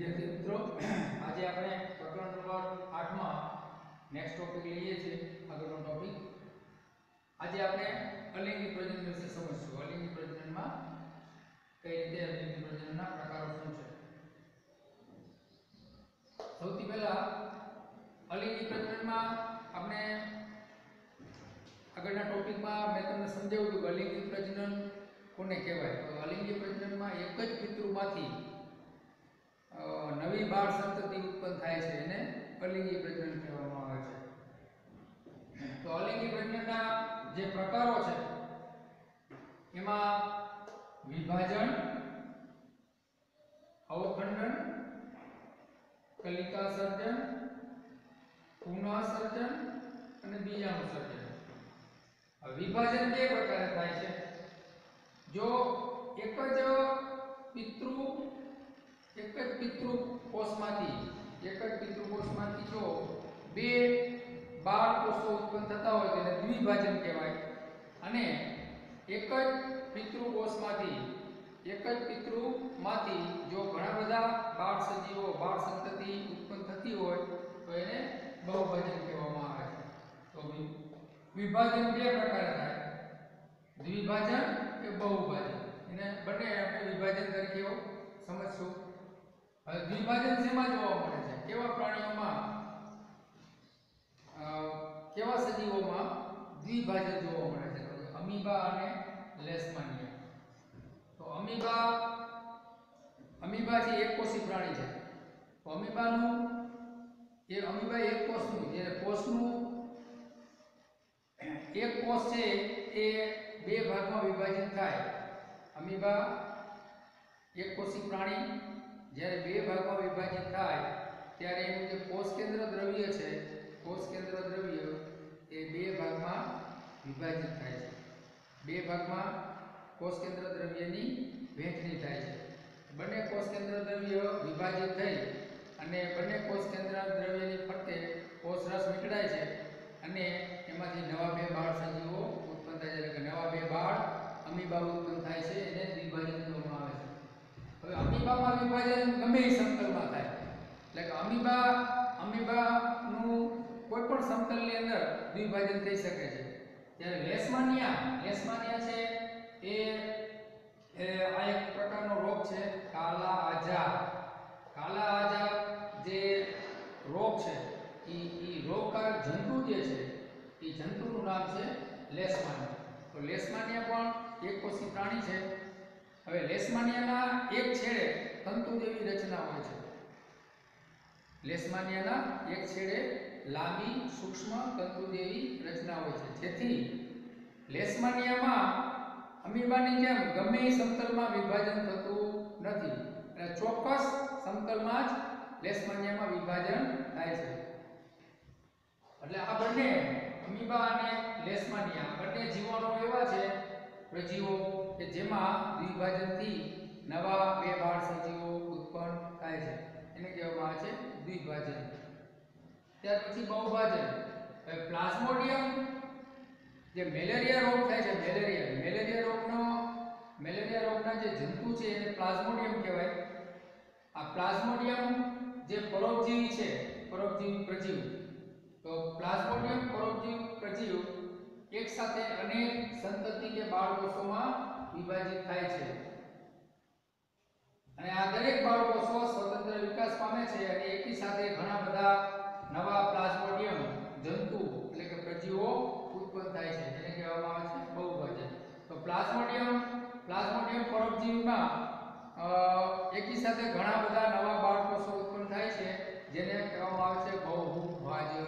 વિદ્યાર્થી મિત્રો, આજે આપણે પ્રકરણ નંબર 8 માં નેક્સ્ટ ટોપિક લઈએ છીએ, આગળનો ટોપિક આજે આપણે અલિંગી પ્રજનન વિશે સમજીશું. અલિંગી પ્રજનનમાં કઈ રીતે અલિંગી પ્રજનનના પ્રકારો શું છે? સૌથી પહેલા અલિંગી પ્રજનનમાં આપણે આગળના ટોપિકમાં મેં તમને સમજાવ્યું કે અલિંગી પ્રજનન કોને કહેવાય? તો અલિંગી પ્રજનનમાં એક જ પિતૃમાંથી બાળ સંતતિ ઉત્પન્ન થાય છે એને અલિંગી પ્રજનન કહેવામાં આવે છે. તો અલિંગી પ્રજનનના જે પ્રકારો છે, એમાં વિભાજન, અવખંડન, કલિકા સર્જન પુનઃસર્જન અને બીજાનું સર્જન. વિભાજન બે પ્રકારે થાય છે. જો એક જ પિતૃ એક જ પિતૃ કોષમાંથી, એક જ પિતૃ કોષમાંથી જો બે બાળ કોષો ઉત્પન્ન થતા હોય તેને દ્વિભાજન કહેવાય. અને એક જ પિતૃ કોષમાંથી, એક જ પિતૃમાંથી જો ઘણા બધા બાળ સજીવો, બાળ સંતતિ ઉત્પન્ન થતી હોય, તો એને બહુભાજન કહેવામાં આવે છે. તો વિભાજન બે પ્રકારે થાય. દ્વિભાજન કે બહુભાજન. એને બંને આપણે વિભાજન તરીકે સમજશું. હવે દ્વિભાજન શેમાં જોવા મળે છે? કેવા પ્રાણીઓમાં? કેવા સજીવોમાં દ્વિભાજન જોવા મળે છે? તો અમીબા અને લેશમાનિયા તો અમીબા અમીબા જે એકકોષી પ્રાણી છે. તો અમીબાનું, એ અમીબા એક કોષનું જે કોષનું એક કોષ છે, એ બે ભાગમાં વિભાજન થાય. અમીબા એક કોષી પ્રાણી જ્યારે બે ભાગમાં વિભાજિત થાય, ત્યારે એનું જે કોષ કેન્દ્ર દ્રવ્ય છે કોષ કેન્દ્ર દ્રવ્ય એ બે ભાગમાં વિભાજિત થાય છે. બે ભાગમાં કોષ કેન્દ્ર દ્રવ્યની વહેંચણી થાય છે. બંને કોષ કેન્દ્ર દ્રવ્ય વિભાજિત થઈ અને બંને કોષ કેન્દ્ર દ્રવ્યની ફરતે કોષ રસ નીકળાય છે અને એમાંથી નવા બે બાળ સજીવો ઉત્પન્ન થાય છે. એટલે કે નવા બે બાળ અમીબા ઉત્પન્ન થાય છે, એને દ્વિભાજન કહેવામાં આવે છે હવે અમીબામાં વિભાજન ગમે એ સમતલમાં થાય. એટલે કે અમીબા, અમીબાનું કોઈ પણ સમતલની અંદર વિભાજન થઈ શકે છે. જ્યારે લેશમાનિયા લેશમાનિયા છે એ આ એક પ્રકારનો રોગ છે, કાલા આજાર કાલા આજાર જે રોગ છે એ એ રોગકારક જંતુ જે છે એ જંતુનું નામ છે લેસમાનિયા. તો લેશમાનિયા પણ એક કોષી પ્રાણી છે હવે લેશમાનિયાના એક છેડે તંતુ જેવી રચના હોય છે. લેસમાનિયાના એક છેડે લાંબી, સૂક્ષ્મ તંતુ જેવી રચના હોય છે. જેથી લેસમાનિયામાં અમીબાની જેમ ગમે સમતલમાં વિભાજન થતું નથી. અને ચોક્કસ સમતલમાં જ લેશમાનિયામાં વિભાજન થાય છે. એટલે આ બંને અમીબા અને લેસમાનિયા બંને જીવાણુ એવા છે પ્રજીવો કે જેમાં દ્વિભાજનથી નવા બે બાળ સજીવો ઉત્પન્ન થાય છે. એને કહેવામાં આવે છે દ્વિભાજન. ત્યાર પછી બહુભાજન. હવે પ્લાઝ્મોડિયમ જે મેલેરિયા રોગ થાય છે, મેલેરિયા. મેલેરિયા રોગનો, મેલેરિયા રોગના જે જંતુ છે એને પ્લાઝ્મોડિયમ કહેવાય. આ પ્લાઝ્મોડિયમ જે પરોપજીવી છે, પરોપજીવી પ્રજીવ. તો પ્લાઝ્મોડિયમ, પરોપજીવી પ્રજીવ એક સાથે અનેક સંતતિ કે બાળકોષોમાં વિભાજિત થાય છે. અને આ દરેક બાળકો સ્વતંત્ર વિકાસ પામે છે અને એકી સાથે ઘણા બધા નવા પ્લાઝ્મોડિયમ, જંતુ એટલે કે પ્રજીવો ઉત્પન્ન થાય છે, જેને કહેવામાં આવે છે બહુભજન તો પ્લાઝ્મોડિયમ પ્લાઝ્મોડિયમ પરોપજીવીમાં એકી સાથે ઘણા બધા નવા બાળકોષો ઉત્પન્ન થાય છે, જેને કહેવામાં આવે છે બહુભાજન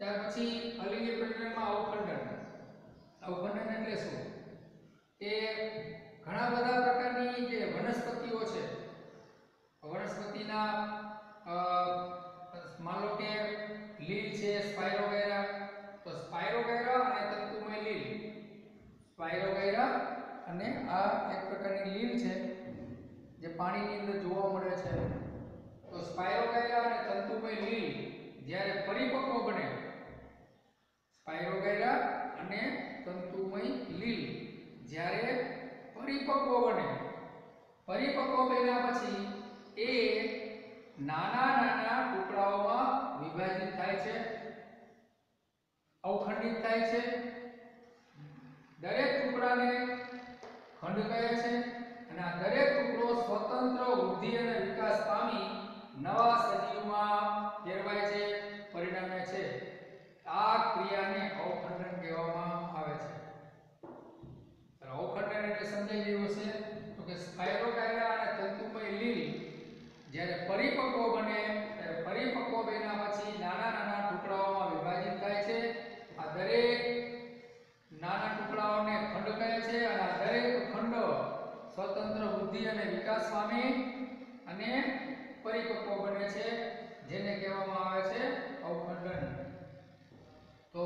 ત્યાર પછી અલિંગી પ્રજનનમાં અવખંડન. અવખંડન એટલે શું? એ ઘણા બધા પ્રકારની જે વનસ્પતિઓ છે, વનસ્પતિના માનો કે લીલ છે સ્પાયરોગેરા તો સ્પાયરોગેરા અને તંતુમય લીલ. સ્પાયરોગેરા અને આ એક પ્રકારની લીલ છે, જે પાણીની અંદર જોવા મળે છે. તો સ્પાયરોગેરા અને તંતુમય લીલ જ્યારે પરિપક્વ બને સ્પાયરોગેરા અને તંતુમય લીલ. જ્યારે પરિપક્વ બને. પરિપક્વ બન્યા પછી એ નાના નાના ટુકડાઓમાં વિભાજિત થાય છે. અવખંડિત થાય છે. દરેક ટુકડાને ખંડ કહે છે અને આ દરેક ટુકડો સ્વતંત્ર વૃદ્ધિ અને વિકાસ પામી નવા સજીવમાં ફેરવાય છે. તો અને તંતુમય લીલ જ્યારે પરિપક્વ બને, ત્યારે પરિપક્વ બન્યા પછી નાના નાના ટુકડાઓમાં વિભાજિત થાય છે. આ દરેક નાના ટુકડાઓને ખંડ કહે છે અને આ દરેક ખંડ સ્વતંત્ર વૃદ્ધિ અને વિકાસ પામે અને પરિપક્વ બને છે, જેને કહેવામાં આવે છે અવખંડન. તો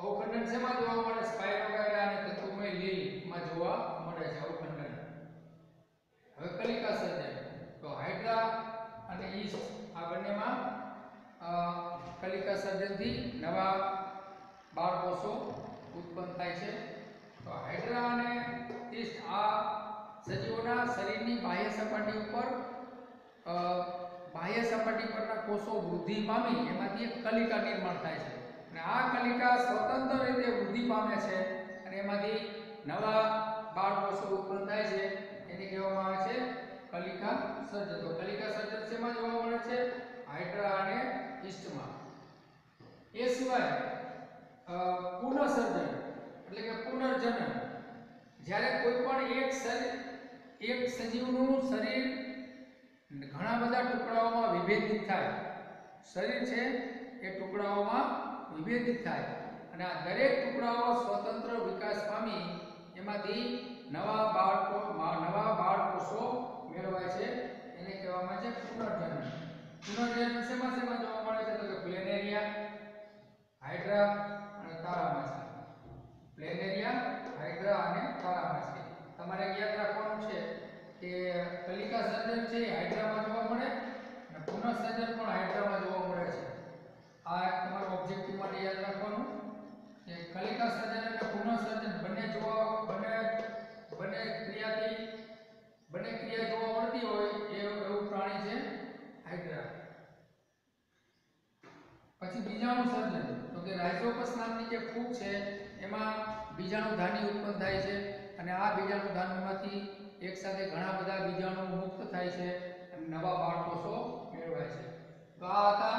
અવખંડન શેમાં જોવા મળે? સ્પાઇરોગાયરા અને તંતુમય લીલમાં જોવા મળે છે અવખંડન હવે કલિકા સર્જન તો હાઇડ્રા અને ઈસ્ટ આ બંનેમાં અ, કલિકા સર્જનથી નવા બાળકોષો ઉત્પન્ન થાય છે. તો હાઇડ્રા અને ઈસ્ટ આ સજીવોના શરીરની બાહ્ય સપાટી ઉપર બાહ્ય સપાટી પરના કોષો વૃદ્ધિ પામી, એમાંથી એક કલિકા નિર્માણ થાય છે. અને આ કલિકા સ્વતંત્ર રીતે વૃદ્ધિ પામે છે અને એમાંથી નવા બાળકોષો ઉત્પન્ન થાય છે. એને કહેવામાં આવે છે કલિકા સર્જન. તો કલિકા સર્જન શેમાં જોવા મળે છે? હાઇડ્રા અને એ સિવાય પુનઃસર્જન, એટલે કે પુનર્જનન, જ્યારે કોઈ પણ એક શરીર એક સજીવનું શરીર ઘણા બધા ટુકડાઓમાં વિભેદિત થાય. શરીર છે એ ટુકડાઓમાં વિભેદિત થાય. અને આ દરેક ટુકડાઓ સ્વતંત્ર વિકાસ પામી એમાંથી નવા બાળકો નવા બાળકોષો મેળવાય છે. એને કહેવામાં આવે છે પુનર્જનન. પુનર્જનન શેમાં શેમાં જોવા મળે છે? તો કે પ્લેનેરિયા હાઇડ્રા અને તારામાછલી પ્લેનેરિયા હાઇડ્રા અને તારામાછલી તમારે યાદ રાખવાનું છે કે કલિકા સર્જન છે હાઇડ્રામાં જોવા મળે અને પુનઃસર્જન પણ હાઇડ્રામાં જોવા મળે છે. આ તમારા ઓબ્જેક્ટિવ માટે યાદ રાખવાનું કે કલિકા સર્જન અને પુનઃસર્જન બંને જોવા, બંને બંને ક્રિયાથી, બંને ક્રિયા જોવા મળતી હોય એ એવું પ્રાણી છે હાઇડ્રા પછી બીજાણુ સર્જન તો કે રાઇઝોપસ નામની જે ફૂગ છે, એમાં બીજાણુધાની ઉત્પન્ન થાય છે અને આ બીજાણુ ધાનમાંથી એક સાથે ઘણા બધા બીજાણુ મુક્ત થાય છે અને નવા બાળકોષો મેળવાય છે. તો આ હતા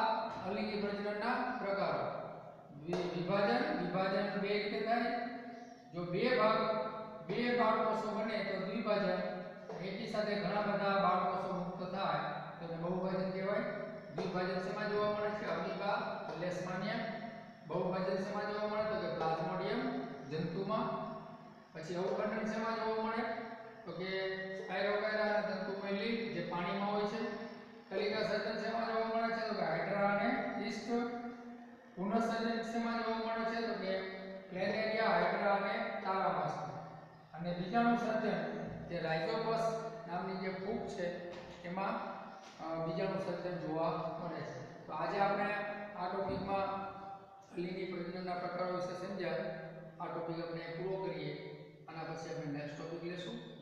અલિંગી પ્રજનનના પ્રકારો. વિભાજન વિભાજન બે રીતે થાય. જો બે ભાગ, બે બાળકોષો બને તો દ્વિભાજન એકી સાથે ઘણા બધા બાળકોષો મુક્ત થાય. તો બહુભાજન કહેવાય. દ્વિભાજન શેમાં જોવા મળે છે? અમીબા લેશમાનિયા બહુભાજન શેમાં જોવા મળે તો કે પ્લાઝ્મોડિયમ, જંતુમાં. પછી અવખંડન શેમાં જોવા મળે તો કે સ્પાઇરોગાયરા અને તંતુમય લીલ જે પાણીમાં હોય છે. કલિકા સર્જન શેમાં જોવા મળે છે તો કે હાઇડ્રા અને ઇસ્ટ પુનઃસર્જન શેમાં જોવા મળે છે તો કે પ્લેનેરિયા, હાઇડ્રા અને તારામાસ. અને બીજાનું સર્જન જે રાઇઝોપસ નામની જે ફૂગ છે, એમાં બીજાનું સર્જન જોવા મળે છે. તો આજે આપણે આ ટોપિકમાં લિંગી પ્રજનનના પ્રકારો વિશે સમજ્યા. આ ટોપિક આપણે પૂરો કરીએ આના પછી આપણે નેક્સ્ટ ટોપિક લેશું.